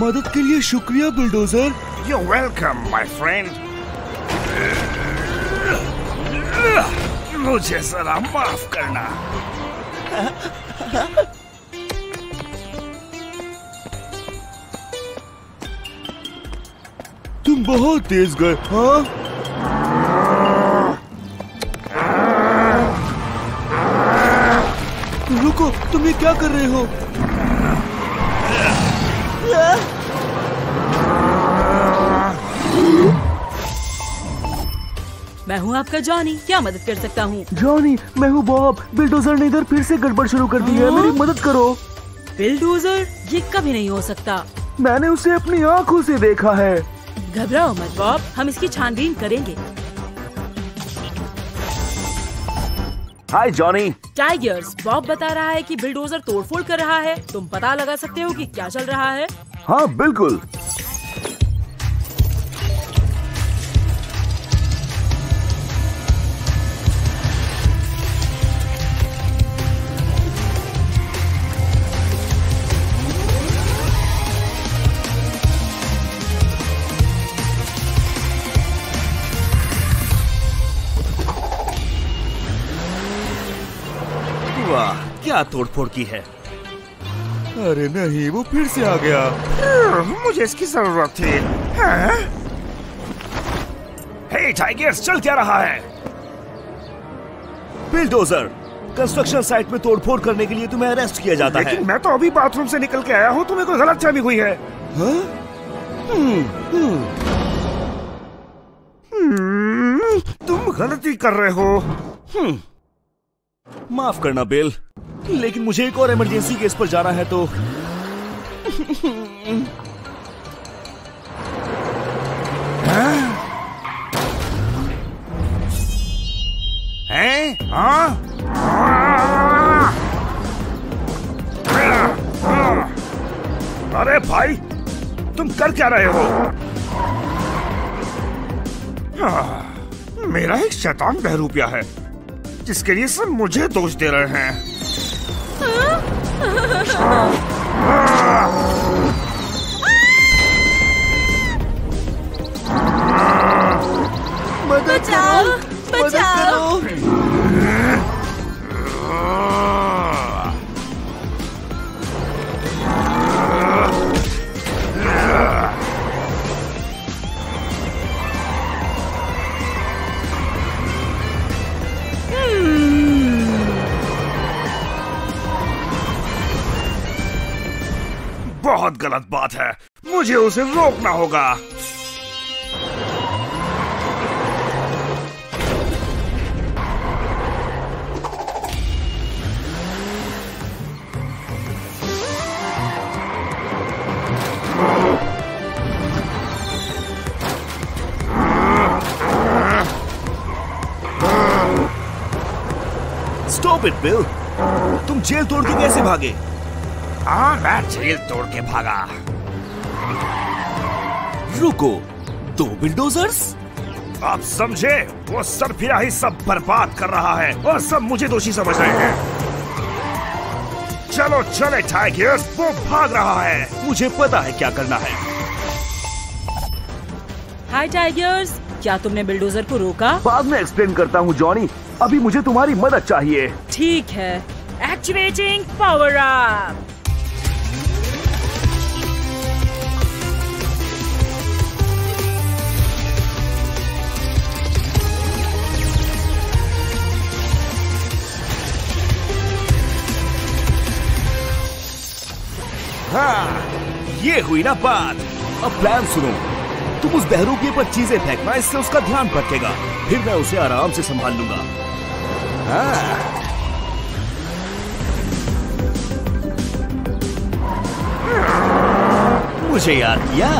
मदद के लिए शुक्रिया bulldozer. You welcome my friend मुझे जरा माफ़ करना। तुम बहुत तेज गए हाँ? रुको तुम ये क्या कर रहे हो? मैं हूँ आपका जॉनी। क्या मदद कर सकता हूँ? जॉनी मैं हूँ बॉब। बिल्डोजर ने इधर फिर से गड़बड़ शुरू कर दी है। मेरी मदद करो। बिल्डोजर ये कभी नहीं हो सकता। मैंने उसे अपनी आँखों से देखा है। घबराओ मत बॉब। हम इसकी छानबीन करेंगे। हाय जॉनी टाइगर्स बॉब बता रहा है कि बिल्डोजर तोड़फोड़ कर रहा है। तुम पता लगा सकते हो कि क्या चल रहा है। हाँ बिल्कुल। क्या तोड़फोड़ की है? अरे नहीं वो फिर से आ गया। मुझे इसकी ज़रूरत थी। हे? टाइगर्स चल क्या रहा है? बिल्डोजर कंस्ट्रक्शन साइट में तोड़फोड़ करने के लिए तुम्हें अरेस्ट किया जाता लेकिन है मैं तो अभी बाथरूम से निकल के आया हूँ तुम्हें कोई गलत चाबी हुई है। हाँ? हम्म, हम्म। हम्म, तुम गलती कर रहे हो। हम्म। माफ़ करना बेल लेकिन मुझे एक और इमरजेंसी केस पर जाना है तो हैं? अरे भाई तुम कर क्या रहे हो? हाँ, मेरा एक शैतान बहरूपिया है जिसके लिए सब मुझे दोष दे रहे हैं। मदद करो मदद करो बहुत गलत बात है। मुझे उसे रोकना होगा। स्टॉप इट बिल तुम जेल तोड़ के कैसे भागे? हाँ मैं जेल तोड़ के भागा। रुको दो बिल्डोजर्स आप समझे वो सरफिरा ही सब बर्बाद कर रहा है और सब मुझे दोषी समझ रहे हैं। चलो चले टाइगर्स वो भाग रहा है। मुझे पता है क्या करना है। हाय टाइगर्स क्या तुमने बिल्डोजर को रोका? बाद में एक्सप्लेन करता हूँ जॉनी अभी मुझे तुम्हारी मदद चाहिए। ठीक है। एक्टिवेटिंग पावर अप हाँ ये हुई ना बात। अब प्लान सुनो। तुम उस बहरूपीय पर चीज़ें फेंकना, इससे उसका ध्यान भटकेगा। फिर मैं उसे आराम से संभाल लूँगा। हाँ। मुझे याद किया।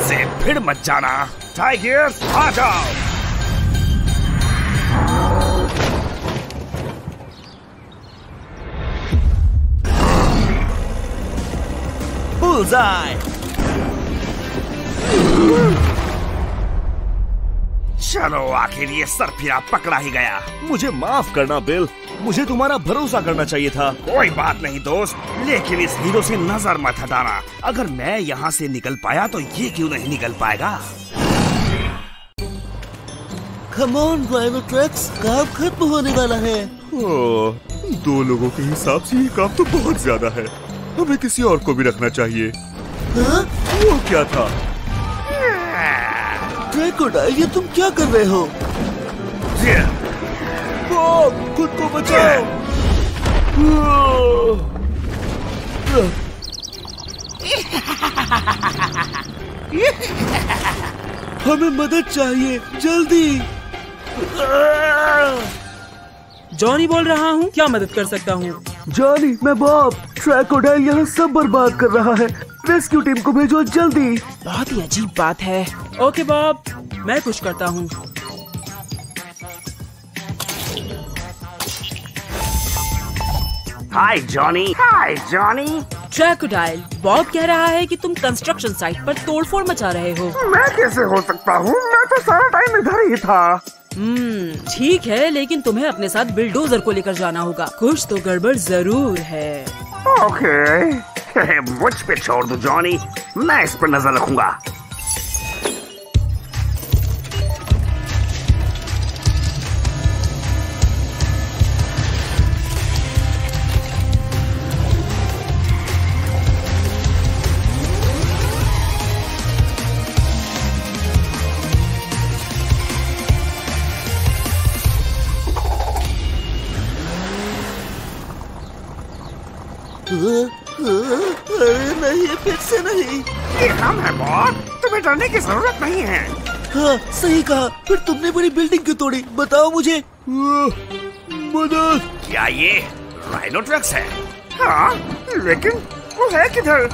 से फिर मत जाना। आ जाओ बुलजाई चलो आखिर ये सर सरफिरा पकड़ा ही गया। मुझे माफ़ करना बिल। मुझे तुम्हारा भरोसा करना चाहिए था। कोई बात नहीं दोस्त। लेकिन इस हीरो से नज़र मत हटाना। अगर मैं यहाँ से निकल पाया तो ये क्यों नहीं निकल पाएगा? कम ऑन ड्राइवर ट्रक्स काम खत्म होने वाला है। ओह, दो लोगों के हिसाब से ये काम तो बहुत ज़्यादा है। हमें किसी और को भी रखना चाहिए। हाँ? वो क्या था? क्रोकोडाइल ये तुम क्या कर रहे हो? बॉब खुद को बचाओ। हमें मदद चाहिए जल्दी। जॉनी बोल रहा हूँ क्या मदद कर सकता हूँ? जॉनी मैं बॉब क्रोकोडाइल यहाँ सब बर्बाद कर रहा है। रेस्क्यू टीम को भेजो जल्दी। बहुत ही अजीब बात है। ओके बॉब मैं कुछ करता हूँ। Hi Johnny hi Johnny ट्रैकोडाइल Bob कह रहा है कि तुम कंस्ट्रक्शन साइट पर तोड़फोड़ मचा रहे हो। मैं कैसे हो सकता हूँ? मैं तो सारा टाइम इधर ही था। ठीक है, लेकिन तुम्हें अपने साथ बिल्डोजर को लेकर जाना होगा। कुछ तो गड़बड़ ज़रूर है। ओके मुझ पे छोड़ दो जॉनी मैं इस पर नज़र रखूँगा। अरे नहीं फिर से नहीं। ये हम है बॉब तुम्हें डरने की ज़रूरत नहीं है। हाँ सही कहा। फिर तुमने बड़ी बिल्डिंग क्यों तोड़ी? बताओ मुझे। मदद। क्या ये राइनो ट्रक्स है? हाँ लेकिन वो है किधर?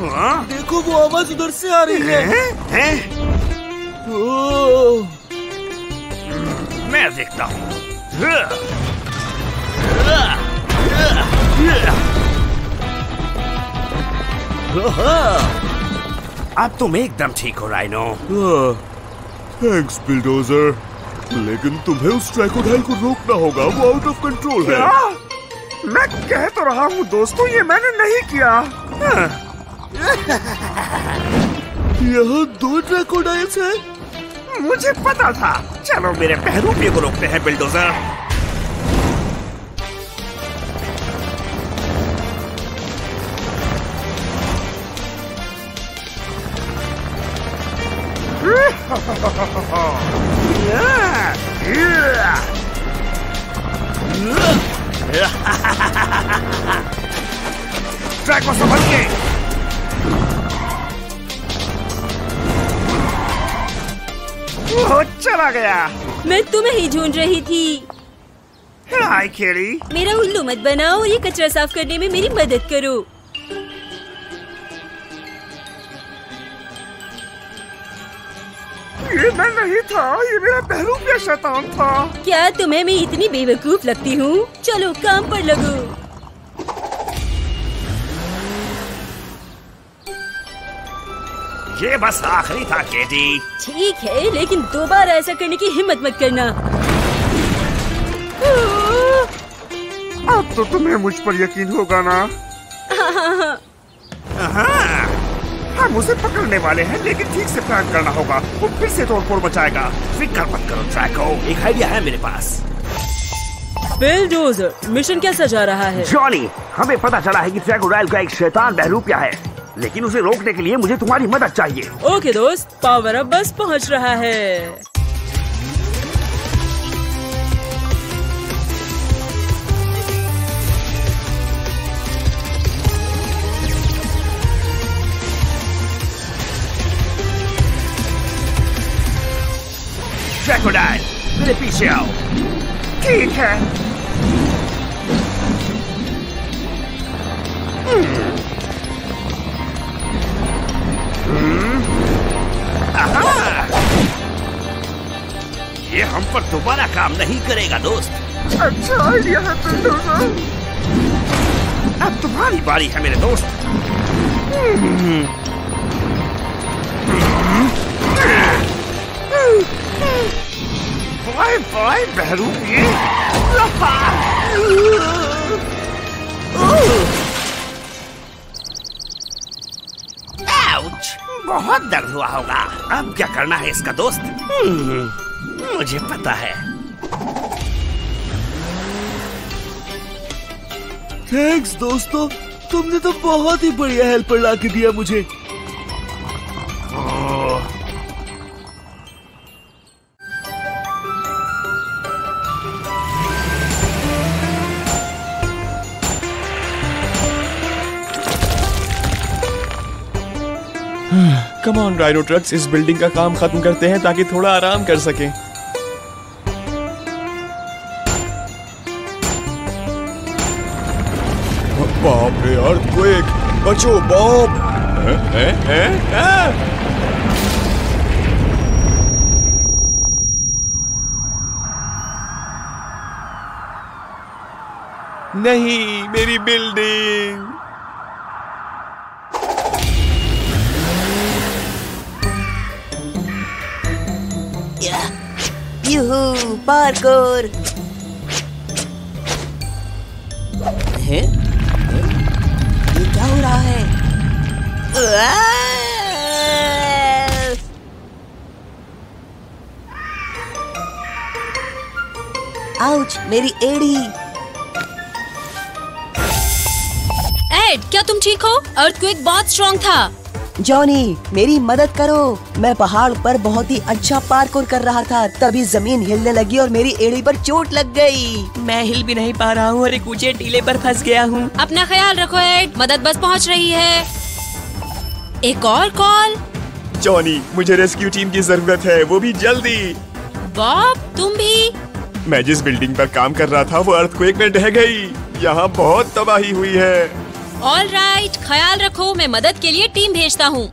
हाँ? देखो वो आवाज़ उधर से आ रही है। हैं? हैं? ओह, मैं देखता हूँ। अब तुम एकदम ठीक हो राइनो थैंक्स बिल्डोजर लेकिन तुम्हें उस ट्राइकोडाइल को रोकना होगा। वो आउट ऑफ़ कंट्रोल है। क्या? मैं कह तो रहा हूँ दोस्तों ये मैंने नहीं किया। यहाँ दो ट्रैकोडाइल्स हैं। मुझे पता था। चलो मेरे बहरूपिये को रोकते हैं बिल्डोजर ट्रैक को संभल के वो चला गया मैं तुम्हें ही ढूंढ रही थी। हाय केरी मेरा उल्लू मत बनाओ और ये कचरा साफ़ करने में मेरी मदद करो। ये मैं नहीं था ये मेरा बहरूपिया शैतान था। क्या तुम्हें मैं इतनी बेवकूफ़ लगती हूँ? चलो काम पर लगो। ये बस आखिरी था केटी। ठीक है लेकिन दोबारा ऐसा करने की हिम्मत मत करना। अब तो तुम्हें मुझ पर यकीन होगा ना? हाँ। हाँ, हम उसे पकड़ने वाले हैं लेकिन ठीक से प्लान करना होगा। वो फिर से तोड़फोड़ मचाएगा। फ़िक्र मत करो ट्रैको एक आइडिया है मेरे पास। बिल डोजर मिशन कैसा जा रहा है? जॉनी हमें पता चला है कि ट्रैकोडाइल का एक शैतान बहरूपिया है। लेकिन उसे रोकने के लिए मुझे तुम्हारी मदद चाहिए। ओके दोस्त पावर अब बस पहुँच रहा है। पीछे आओ ठीक है ये हम पर दोबारा काम नहीं करेगा, दोस्त। अच्छा आइडिया है बिल्डोजर अब तुम्हारी बारी है, मेरे दोस्त। बाय बाय बहरूपी आउच बहुत दर्द हुआ होगा। अब क्या करना है इसका दोस्त? हम्म, मुझे पता है। थैंक्स दोस्तों। तुमने तो बहुत ही बढ़िया हेल्पर ला के दिया मुझे। कम ऑन राइनो ट्रक्स इस बिल्डिंग का काम खत्म करते हैं ताकि थोड़ा आराम कर सकें। बाप रे अर्थक्वेक बचो हैं? नहीं, मेरी बिल्डिंग यूहू पार्कोर। हैं? ये क्या हो रहा है? आउच, मेरी एड़ी। एड, क्या तुम ठीक हो? अर्थक्वेक बहुत स्ट्रॉन्ग था। जॉनी मेरी मदद करो। मैं पहाड़ पर बहुत ही अच्छा पार्कोर कर रहा था तभी ज़मीन हिलने लगी और मेरी एड़ी पर चोट लग गई। मैं हिल भी नहीं पा रहा हूँ और एक ऊँचे टीले पर फंस गया हूँ। अपना ख्याल रखो एड। मदद बस पहुँच रही है। एक और कॉल। जॉनी मुझे रेस्क्यू टीम की ज़रूरत है वो भी जल्दी। बॉब तुम भी? मैं जिस बिल्डिंग पर काम कर रहा था वो अर्थक्वेक में ढह गई। यहाँ बहुत तबाही हुई है। ऑल राइट ख्याल रखो, मैं मदद के लिए टीम भेजता हूँ।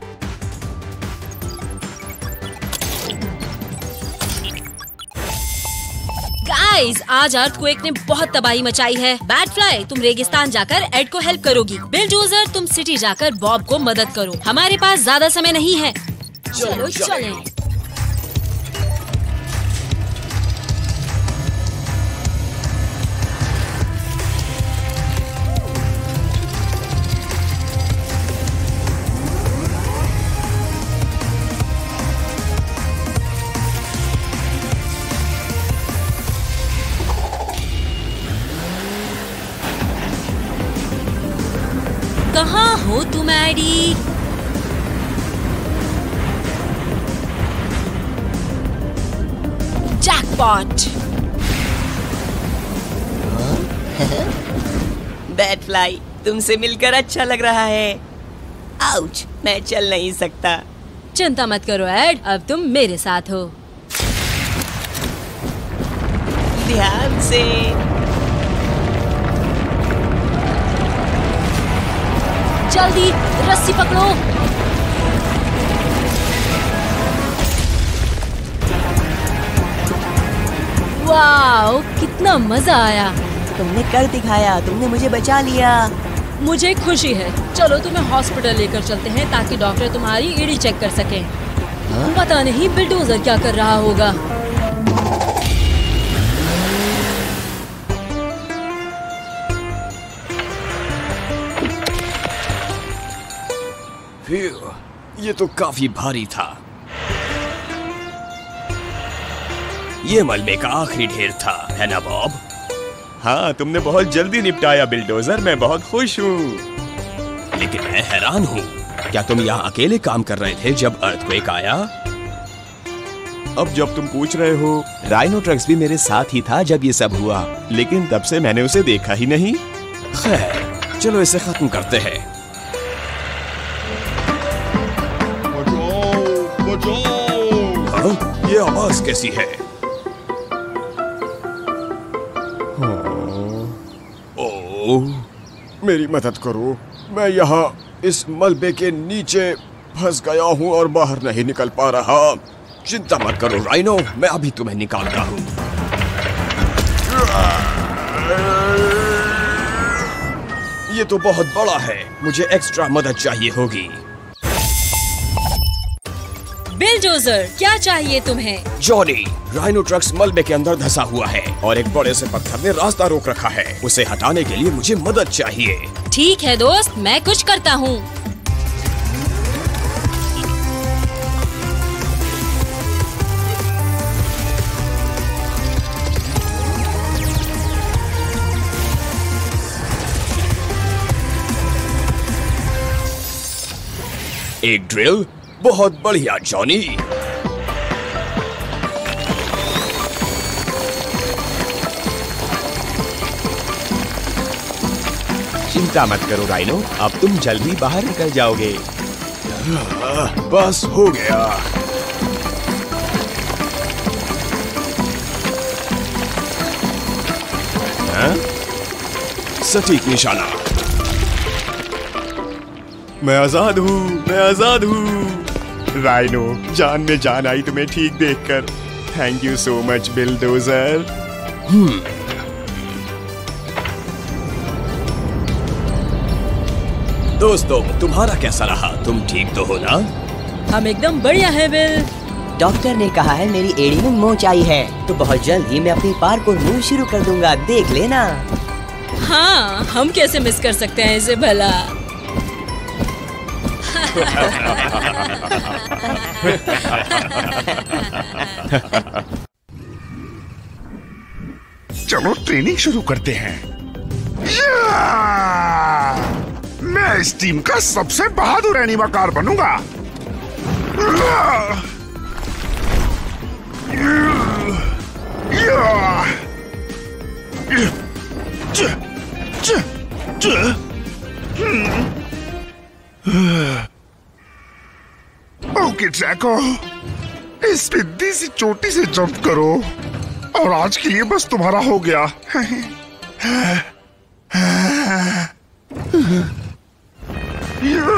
गाइस आज अर्थक्वेक ने बहुत तबाही मचाई है। बैट फ्लाई तुम रेगिस्तान जाकर एड को हेल्प करोगी। बिलडोजर तुम सिटी जाकर बॉब को मदद करो। हमारे पास ज़्यादा समय नहीं है। चलो, चलें। तुम एडी बैट फ्लाई तुमसे मिलकर अच्छा लग रहा है। आउच मैं चल नहीं सकता। चिंता मत करो एड अब तुम मेरे साथ हो। ध्यान से। जल्दी रस्सी पकड़ो। वाओ कितना मज़ा आया। तुमने कर दिखाया तुमने मुझे बचा लिया। मुझे खुशी है। चलो तुम्हें हॉस्पिटल लेकर चलते हैं ताकि डॉक्टर तुम्हारी एड़ी चेक कर सकें। पता नहीं बिल्डोजर क्या कर रहा होगा। ये तो काफ़ी भारी था। ये मलबे का आखिरी ढेर था है ना बॉब? हाँ तुमने बहुत जल्दी निपटाया बिल्डोजर। मैं बहुत खुश हूँ। लेकिन मैं हैरान हूँ। क्या तुम यहाँ अकेले काम कर रहे थे जब अर्थक्वेक आया? अब जब तुम पूछ रहे हो राइनो ट्रक्स भी मेरे साथ ही था जब ये सब हुआ। लेकिन तब से मैंने उसे देखा ही नहीं। खैर चलो इसे खत्म करते हैं। ये आवाज़ कैसी है? ओह मेरी मदद करो। मैं यहाँ इस मलबे के नीचे फंस गया हूँ और बाहर नहीं निकल पा रहा। चिंता मत करो, राइनो, मैं अभी तुम्हें निकालता हूँ। ये तो बहुत बड़ा है। मुझे एक्स्ट्रा मदद चाहिए होगी। बिलडोजर क्या चाहिए तुम्हें? जॉनी राइनो ट्रक्स मलबे के अंदर धंसा हुआ है और एक बड़े से पत्थर ने रास्ता रोक रखा है। उसे हटाने के लिए मुझे मदद चाहिए। ठीक है दोस्त मैं कुछ करता हूँ। एक ड्रिल बहुत बढ़िया जॉनी। चिंता मत करो राइनो। अब तुम जल्दी बाहर निकल जाओगे। बस हो गया। सटीक निशाना। मैं आज़ाद हूँ मैं आज़ाद हूँ। राइनो जान में जान आई तुम्हें ठीक देखकर। Thank you so much bulldozer दोस्तों तुम्हारा कैसा रहा? तुम ठीक तो हो ना? हम एकदम बढ़िया है बिल डॉक्टर ने कहा है मेरी एड़ी में मोच आई है। तो बहुत जल्द ही मैं अपनी पार्कोर मूव शुरू कर दूँगा। देख लेना। हाँ हम कैसे मिस कर सकते हैं इसे भला? चलो ट्रेनिंग शुरू करते हैं। मैं इस टीम का सबसे बहादुर एनिमाकार बनूँगा। ओके जैको इस पे सी चोटी से जंप करो। और आज के लिए बस तुम्हारा हो गया। नहीं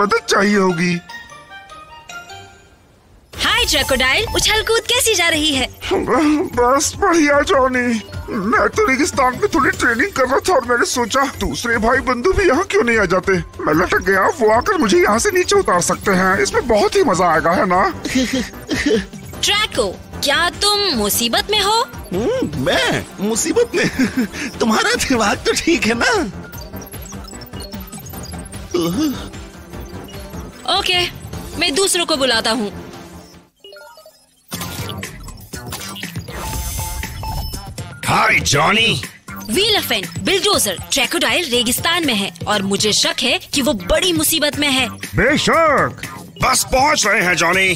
मदद चाहिए होगी। हाय ट्रकोडाइल उछल कूद कैसी जा रही है? बस बढ़िया जॉनी। मैं तो रेगिस्तान में थोड़ी ट्रेनिंग कर रहा था और मैंने सोचा दूसरे भाई बंधु भी यहाँ क्यों नहीं आ जाते? मैं लटक गया वो आकर मुझे यहाँ से नीचे उतार सकते हैं। इसमें बहुत ही मज़ा आएगा है ना? ट्रैको क्या तुम मुसीबत में हो? हम्म, मैं? मुसीबत में? तुम्हारा दिमाग तो ठीक है ना? ओके मैं दूसरों को बुलाता हूँ। Hi Johnny. व्हीलफेन बिलडोजर ट्रैकोडाइल रेगिस्तान में है और मुझे शक है कि वो बड़ी मुसीबत में है। बेशक। बस पहुँच रहे हैं जॉनी।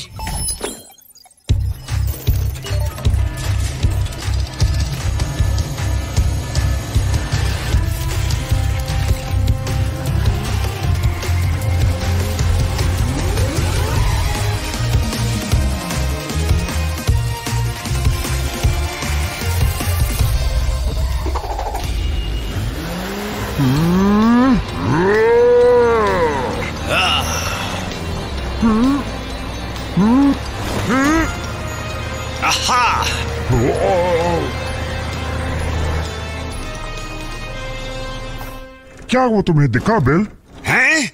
क्या वो तुम्हें दिखा बिल? हैं?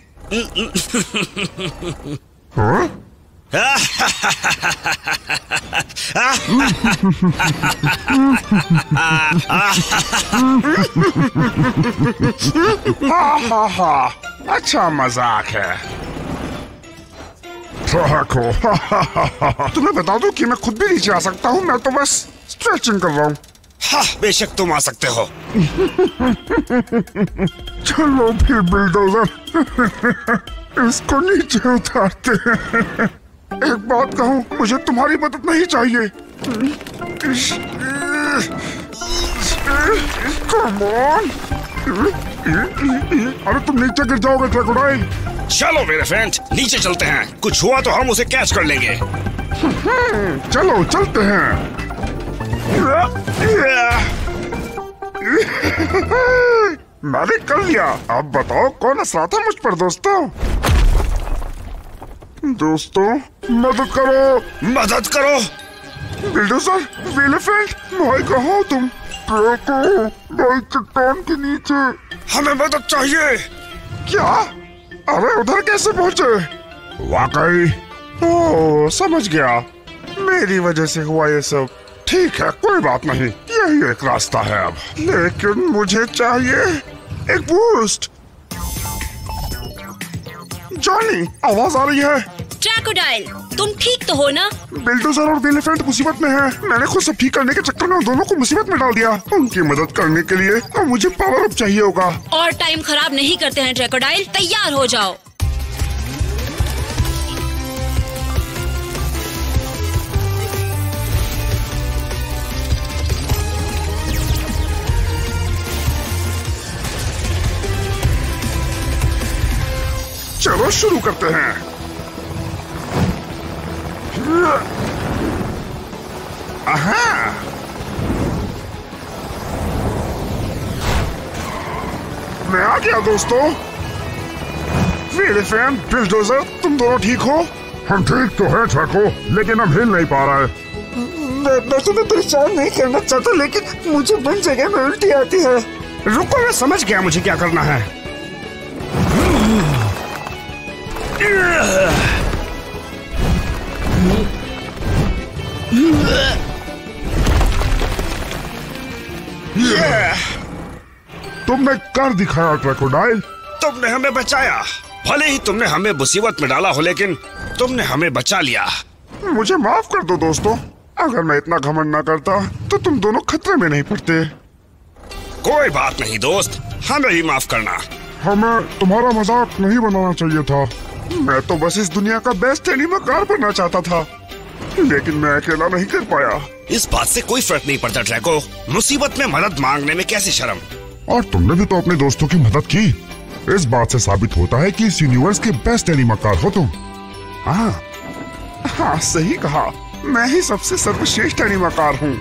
हाँ? हा हा हा अच्छा मज़ाक है। तुम्हें बता दूँ कि मैं खुद भी नीचे आ सकता हूँ मैं तो बस स्ट्रेचिंग कर रहा हूँ। हाँ बेशक तुम आ सकते हो। चलो फिर बिल्डोजर। इसको नीचे उतारते हैं। एक बात कहूँ मुझे तुम्हारी मदद नहीं चाहिए. अरे तुम नीचे गिर जाओगे क्रोकोडाइल चलो मेरे फ्रेंड नीचे चलते हैं। कुछ हुआ तो हम उसे कैच कर लेंगे। चलो चलते हैं। मैंने कर लिया। अब बताओ कौन असरा था मुझ पर, दोस्तों? दोस्तों, मदद करो। मदद करो। बिल्डोजर वेलेफेंट, भाई कहाँ तुम? ट्रैको भाई चट्टान के नीचे। हमें मदद चाहिए। क्या? अरे, उधर कैसे पहुँचे? वाकई? ओ समझ गया। मेरी वजह से हुआ ये सब। ठीक है कोई बात नहीं। यही एक रास्ता है अब। लेकिन मुझे चाहिए एक बूस्ट जॉनी आवाज़ आ रही है। ट्रैकोडाइल तुम ठीक तो हो ना? बिल्डोजर और एलिफेंट मुसीबत में है। मैंने खुद सब ठीक करने के चक्कर में दोनों को मुसीबत में डाल दिया। उनकी मदद करने के लिए अब मुझे पावर अप चाहिए होगा। और टाइम खराब नहीं करते हैं ट्रैकोडाइल तैयार हो जाओ। चलो शुरू करते हैं। आहा मैं आ गया दोस्तों। फ़ैन बिल्डोजर तुम दोनों ठीक हो? हम ठीक तो है ट्रैको लेकिन हम हिल नहीं पा रहा है। मैं, मैं परेशान नहीं करना चाहता लेकिन मुझे बन जगह में उल्टी आती है। रुको मैं समझ गया मुझे क्या करना है। तुमने कर दिखाया ट्रैकोडाइल तुमने हमें बचाया। भले ही तुमने हमें मुसीबत में डाला हो लेकिन तुमने हमें बचा लिया। मुझे माफ़ कर दो दोस्तों। अगर मैं इतना घमंड ना करता तो तुम दोनों खतरे में नहीं पड़ते। कोई बात नहीं दोस्त। हमें ही माफ़ करना। हमें तुम्हारा मज़ाक नहीं बनाना चाहिए था। मैं तो बस इस दुनिया का बेस्ट एनिमल बनना चाहता था। लेकिन मैं अकेला नहीं कर पाया। इस बात से कोई फ़र्क नहीं पड़ता ट्रैको मुसीबत में मदद मांगने में कैसी शर्म? और तुमने भी तो अपने दोस्तों की मदद की। इस बात से साबित होता है कि इस यूनिवर्स के बेस्ट एनिमकार हो तुम। हाँ। हाँ सही कहा। मैं ही सबसे सर्वश्रेष्ठ एनिमकार हूँ।